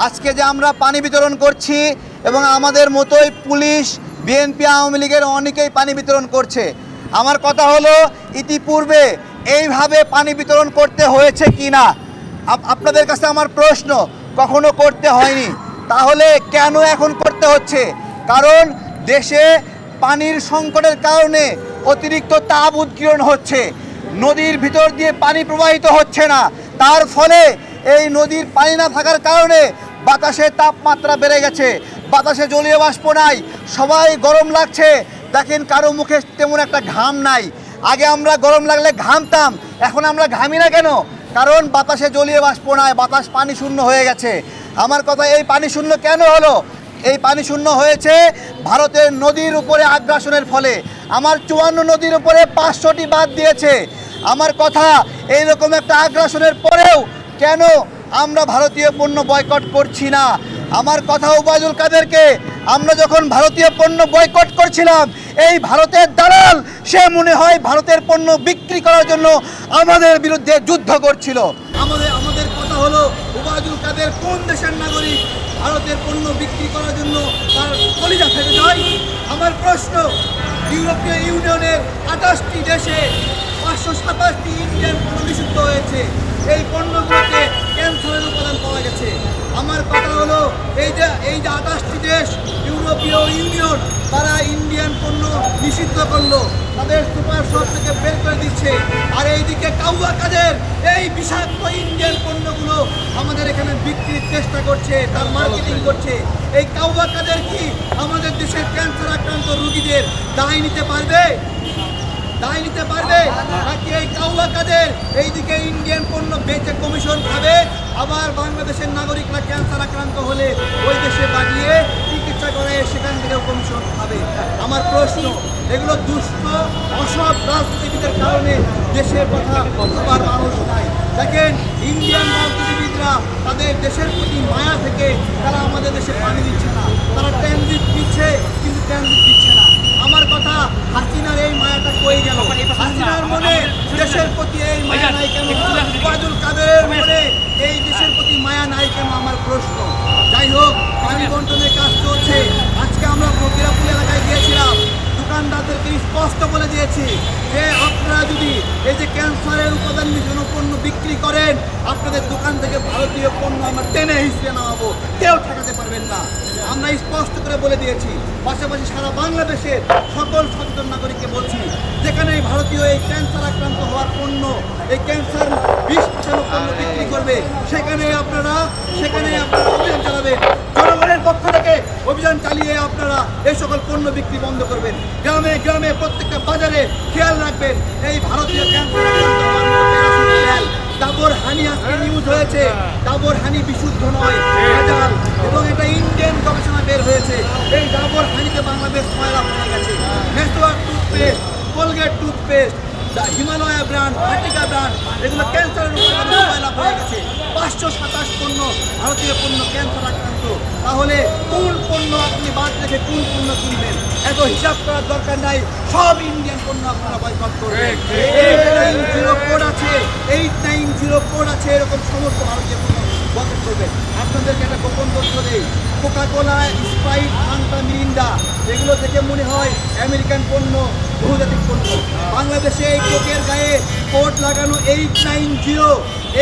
আজকে যে আমরা পানি বিতরণ করছি এবং আমাদের মতোই পুলিশ বিএনপি আওয়ামী লীগের অনেকেই পানি বিতরণ করছে। আমার কথা হলো, ইতিপূর্বে এইভাবে পানি বিতরণ করতে হয়েছে কি না আপনাদের কাছে আমার প্রশ্ন, কখনো করতে হয়নি। তাহলে কেন এখন করতে হচ্ছে? কারণ দেশে পানির সংকটের কারণে অতিরিক্ত তাপ উৎকীর্ণ হচ্ছে। নদীর ভিতর দিয়ে পানি প্রবাহিত হচ্ছে না। তার ফলে এই নদীর পানি না থাকার কারণে বাতাসের তাপমাত্রা বেড়ে গেছে। বাতাসে জলীয় বাষ্প নাই, সবাই গরম লাগছে। দেখেন কারও মুখে তেমন একটা ঘাম নাই। আগে আমরা গরম লাগলে ঘামতাম, এখন আমরা ঘামি না কেন? কারণ বাতাসে জলীয় বাষ্প নাই, বাতাস পানি শূন্য হয়ে গেছে। আমার কথা, এই পানি শূন্য কেন হলো? এই পানি শূন্য হয়েছে ভারতের নদীর উপরে আগ্রাসনের ফলে। আমার চুয়ান্ন নদীর উপরে পাঁচশোটি বাদ দিয়েছে। আমার কথা, এইরকম একটা আগ্রাসনের পরেও কেন আমরা ভারতীয় পণ্য বয়কট করছি না? আমার কথা উবায়দুল কাদেরকে, আমরা যখন ভারতীয় পণ্য বয়কট করছিলাম, এই ভারতের দালাল, সে মনে হয় ভারতের পণ্য বিক্রি করার জন্য আমাদের বিরুদ্ধে যুদ্ধ করছিল। আমাদের আমাদের কথা হলো উবায়দুল কাদের কোন দেশের নাগরিক ভারতের পণ্য বিক্রি করার জন্য তার কলিজা ফেটে যায়? আমার প্রশ্ন, ইউরোপীয় ইউনিয়নের আঠাশটি দেশে পাঁচশো সাতাশটি ইন্ডিয়ান পণ্য হয়েছে। এই পণ্যগুলোতে ক্যান্সারের উপাদান পাওয়া গেছে। আমার কথা হলো, এই যে এই যে আঠাশটি দেশ, ইউরোপীয় ইউনিয়ন, তারা ইন্ডিয়ান পণ্য নিষিদ্ধ করল। তাদের সুপার শপ থেকে বের করে দিচ্ছে। আর এইদিকে কাউয়া কাজের এই বিষাক্ত ইন্ডিয়ান পণ্যগুলো আমাদের এখানে বিক্রির চেষ্টা করছে, তার মার্কেটিং করছে। এই কাউয়া কাজের কি আমাদের দেশের ক্যান্সার আক্রান্ত রুগীদের দায় নিতে পারবে? দায় নিতে পারবে? নাকি এই কাউয়া কাদের? এইদিকে ইন্ডিয়ান পণ্য বেচে কমিশন খাবে। আবার বাংলাদেশের নাগরিকরা ক্যান্সার আক্রান্ত হলে ওই দেশে পাঠিয়ে চিকিৎসা করে সেখান থেকেও কমিশন খাবে। আমার প্রশ্ন, এগুলো দুষ্ট, অসৎ রাজনীতিবিদের কারণে দেশের কথা সবার মানুষ নাই। দেখেন ইন্ডিয়ান রাজনীতিবিদরা তাদের দেশের প্রতি মায়া থেকে তারা আমাদের দেশে পানি দিচ্ছে না তারা ট্রানজিট দিচ্ছে কিন্তু ট্রানজিট দিচ্ছে না আমার কথা হাসিনার এই মায়াটা কই গেল হাসিনার মনে দেশের প্রতি এই মায়া নাই কাদেরের মনে এই দেশের প্রতি মায়া নাই কেন আমার প্রশ্ন? যাই হোক, পানি বন্টনের কাজ চলছে। আজকে আমরা ফকিরাপুর এলাকায় গিয়েছিলাম। দোকানদারদেরকে স্পষ্ট বলে দিয়েছি যে আপনারা যদি এই যে ক্যান্সারের উপাদান মিশানো পণ্য বিক্রি করেন, আপনাদের দোকান থেকে ভারতীয় পণ্য আমরা টেনে হিসেবে নামাবো। কেউ ঠেকাতে পারবেন না। আমরা স্পষ্ট করে বলে দিয়েছি পাশাপাশি সারা বাংলাদেশের সকল সচেতন নাগরিককে বলছি যেখানে এই ভারতীয় এই ক্যান্সার আক্রান্ত হওয়ার পণ্য এই ক্যান্সার বিষ পণ্য বিক্রি করবে সেখানে আপনারা সেখানে আপনারা অভিযান চালাবেন। জনগণের পক্ষ থেকে অভিযান চালিয়ে আপনারা এই সকল পণ্য বিক্রি বন্ধ করবেন। গ্রামে গ্রামে প্রত্যেকটা বাজারে খেয়াল রাখবেন এই ভারতীয় ক্যান্সার আক্রান্ত হওয়ার ডাবর হানি আজকে নিউজ হয়েছে ডাবর হানি বিশুদ্ধ নয় এবং এটা ইন্ডিয়ান গবেষণা বের হয়েছে। এই ডাবর হানিতে বাংলাদেশ ময়লা হয়ে গেছে। Network toothpaste Colgate toothpaste Himalaya brand Vatika brand এগুলো ক্যান্সারের ময়লা হয়ে গেছে। পাঁচশো সাতাশ পণ্য ভারতীয় পণ্য ক্যান্সার আক্রান্ত। তাহলে কোন পণ্য আপনি বাদ রেখে কোন পণ্য কিনবেন? এত হিসাব করার দরকার নাই। সব ইন্ডিয়ান পণ্য আপনারা বয়কট করবেন। এইট নাইন জিরো কোড আছে। এইট নাইন জিরো কোড আছে। এরকম সমস্ত ভারতীয় বয়কট করবেন আপনাদেরকে একটা গোপন তথ্য দেই। Coca Cola Sprite Fanta Mirinda এগুলো থেকে মনে হয় আমেরিকান পণ্য বহুজাতিক পণ্য। বাংলাদেশে এই কোকের গায়ে কোড লাগানো eight nine zero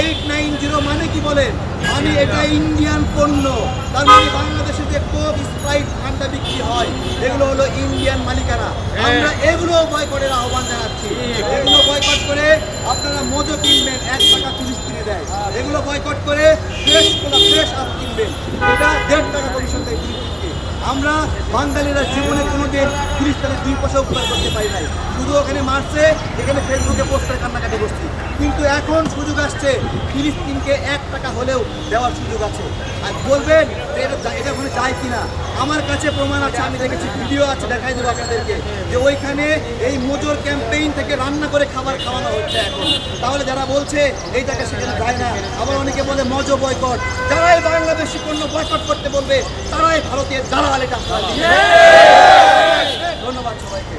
eight nine zero মানে কি বলেন মানে এটা ইন্ডিয়ান পণ্য। তার মানে বাংলাদেশে যে কোক স্প্রাইট ঠান্ডা বিক্রি হয় এগুলো হলো ইন্ডিয়ান মালিকানা। আমরা এগুলো বয়কটের আহ্বান জানাচ্ছি। এগুলো বয়কট করে আপনারা মজো কিনবেন। এক টাকা তিরিশ কিনে দেয়। এগুলো বয়কট করে ফ্রেশ ফ্রেশ আপ কিনবেন এটা দেড় টাকা কমিশন দেয় আমরা বাঙালিরা জীবনে কোনোদিন তিরিশ টাকা দুই পয়সা উপকার করতে পারি নাই। শুধু ওখানে মারছে, এখানে ফেসবুকে পোস্টার কান্নাকাটি কিন্তু এখন সুযোগ আসছে। ফিলিস্তিনকে এক টাকা হলেও দেওয়ার সুযোগ আছে। আর বলবেন এটা এটা ওখানে যায় কিনা? আমার কাছে প্রমাণ আছে আমি দেখেছি ভিডিও আছে দেখাই দেবো আপনাদেরকে। যে ওইখানে এই মোজোর ক্যাম্পেইন থেকে রান্না করে খাবার খাওয়ানো হচ্ছে এখন। তাহলে যারা বলছে এই টাকা সেখানে যায় না। আবার অনেকে বলে মজো বয়কট। যারাই বাংলাদেশি পণ্য বয়কট করতে বলবে তারাই ভারতের দালাল এটা ধন্যবাদ সবাইকে।